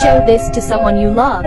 Show this to someone you love.